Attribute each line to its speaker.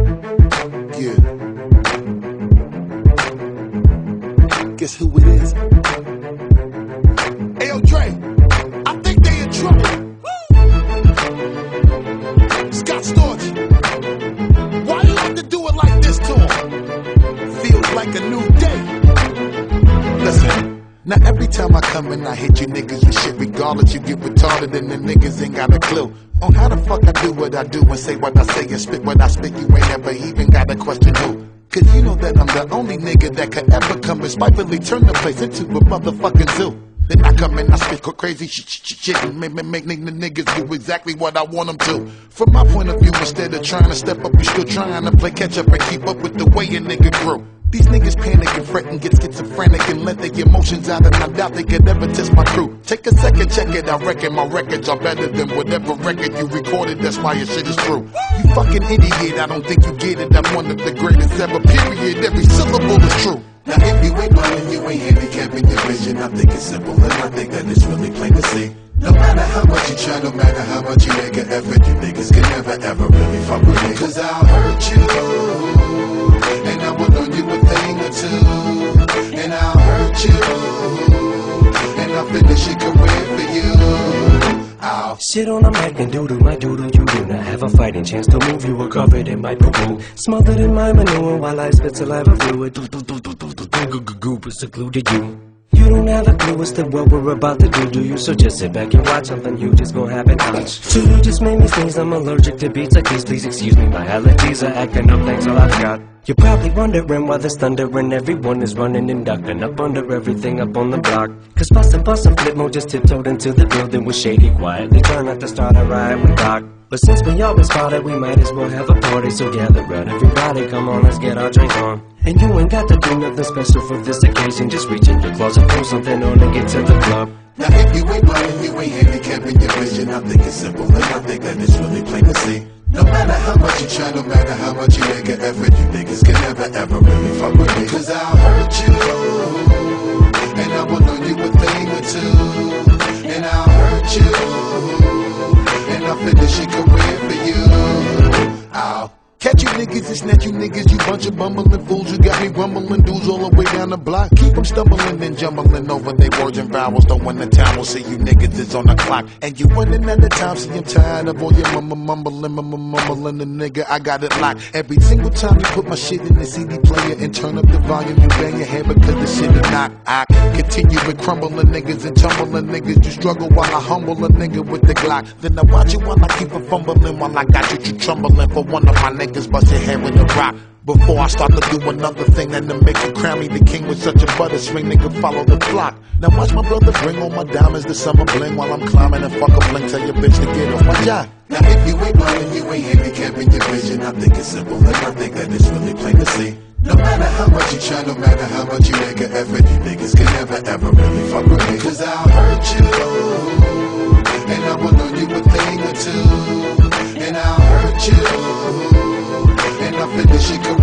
Speaker 1: Yeah. Guess who it is? Now every time I come in, I hit you niggas with shit. Regardless, you get retarded and the niggas ain't got a clue on how the fuck I do what I do and say what I say and spit what I spit. You ain't ever even got a question who. Cause you know that I'm the only nigga that could ever come and spitefully turn the place into a motherfucking zoo. Then I come in, I spit crazy shit, shit, shit, and make, make, make the niggas do exactly what I want them to. From my point of view, instead of trying to step up, you still trying to play catch up and keep up with the way a nigga grew. These niggas panic and fret and get schizophrenic and let their emotions out and I doubt they could ever test my truth. Take a second, check it, I reckon my records are better than whatever record you recorded, that's why your shit is true. You fucking idiot, I don't think you get it, I'm one of the greatest ever, period, every syllable is true. Now if you ain't blind, you ain't handicapping your vision, I think it's simple and I think that it's really plain to see. No matter how much you try, no matter how much you make an effort, you niggas can never ever really fuck with me. Cause I'll hurt you,
Speaker 2: Sit on a mic and doodle my doodle. You do not have a fighting chance to move. You were covered in my poo poo. Smothered in my manure while I spit saliva fluid. Goo, goo, goo, but secluded you. You don't have a clue as to what we're about to do, do you? So just sit back and watch something you just gon' happen touch. So you just made me sneeze, I'm allergic to beats like these. Please excuse me, my allergies are acting up, thanks all I've got. You're probably wondering why there's thunder and everyone is running and ducking up under everything up on the block. Cause bustin' bustin' Flipmode just tiptoed into the building with shady quietly trying not to start a riot with Doc. But since we always it, we might as well have a party. So gather round everybody, come on, let's get our drink on. And you ain't got to do nothing special for this occasion. Just reach in your closet, throw something on and get to the club.
Speaker 1: Now if you ain't blind, you ain't handicapping your vision. I think it's simple and I think that it's really plain to see. No matter how much you try, no matter how much you make an effort, you niggas can never ever really fuck with me. Cause I'll hurt you, and I will learn you a thing or two, and I'll hurt you, and I'll finish your niggas, it's not you niggas, you bunch of bumbling fools. You got me rumbling dudes all the way down the block. Keep them stumbling and jumbling over their words and vowels. Don't win the time, we'll see you niggas is on the clock. And you running out of time, see I'm tired of all your mumble mumbling, mumble mumbling. The nigga, I got it locked. Every single time you put my shit in the CD player and turn up the volume, you bang your head because the shit is not. I continue with crumbling niggas and tumbling niggas. You struggle while I humble a nigga with the Glock. Then I watch you while I keep a fumbling while I got you, you trembling for one of my niggas bust a rock. Before I start to do another thing that'll make you crown me the king with such a butter swing, nigga, follow the flock. Now watch my brother bring all my diamonds to summer bling while I'm climbing and fuck a blink. Tell your bitch to get off my job. Now if you ain't blind, you ain't handicapping your vision. I think it's simple and I think that it's really plain to see. No matter how much you try, no matter how much you make an effort, you niggas can never ever really fuck with me. Cause I'll hurt you, and I will learn you a thing or two, and I'll hurt you and